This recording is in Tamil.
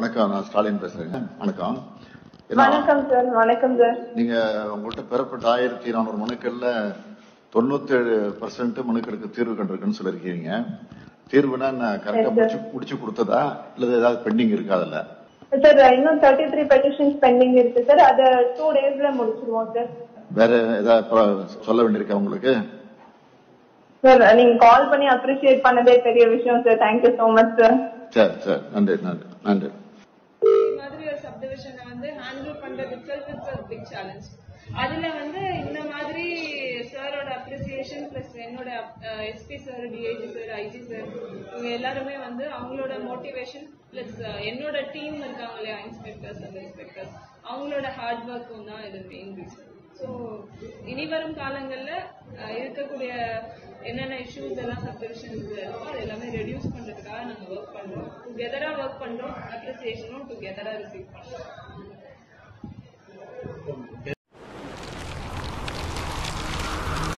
நான் ஸ்டாலின் பேசுறேங்க. வணக்கம். வணக்கம் சார் வணக்கம் சார். நீங்க உங்கள்கிட்ட பெறப்பட்ட ஆயிரத்தி நானூறு மனுக்கள்ல தொண்ணூத்தி ஏழு பர்சன்ட் மனுக்களுக்கு தீர்வு கண்டிருக்குன்னு சொல்லியிருக்கீங்க. தீர்வுனா நான் கரெக்டா. முடிச்சு முடிச்சு கொடுத்ததா? இல்ல ஏதாவது பெண்டிங் இருக்கா அதுல? சார் இன்னும் தேர்ட்டி த்ரீ பெட்டிஷன்ஸ் பெண்டிங் இருக்கு சார். அதை டூ டேஸ்ல முடிச்சிருவோம் சார். வேற ஏதாவது சொல்ல வேண்டியிருக்கா உங்களுக்கு? சார் நீங்க கால் பண்ணி அப்ரிஷியேட் பண்ணதே பெரிய விஷயம் sir. Thank you so much sir சரி சரி. நன்றி நன்றி நன்றி. மாதிரி ஒரு சப்டிவிஷனை வந்து ஹேண்டில் பண்றது இட்ஸ் ஒரு பிக் சேலஞ்ச் அதுல வந்து இந்த மாதிரி சாரோட அப்ரிசியேஷன் பிளஸ் என்னோட SP sir DIG sir IG sir இவங்க எல்லாருமே வந்து அவங்களோட மோட்டிவேஷன் பிளஸ் என்னோட டீம் இருக்காங்க இல்லையா இன்ஸ்பெக்டர்ஸ் அந்த இன்ஸ்பெக்டர்ஸ் அவங்களோட ஹார்ட் ஒர்க்கும் தான் இது மெயின் ரீசன் ஸோ இனி வரும் காலங்கள்ல இருக்கக்கூடிய என்னென்ன இஷ்யூஸ் எல்லாம் சப்டிவிஷன்ஸ் இருக்கோ அது எல்லாமே ரெடியூஸ் பண்றதுக்காக நாங்க ஒர்க் பண்றோம் டுகெதரா ஒர்க் பண்றோம். அப்ரிசியேஷனும் டுகெதரா ரிசீவ் பண்றோம்.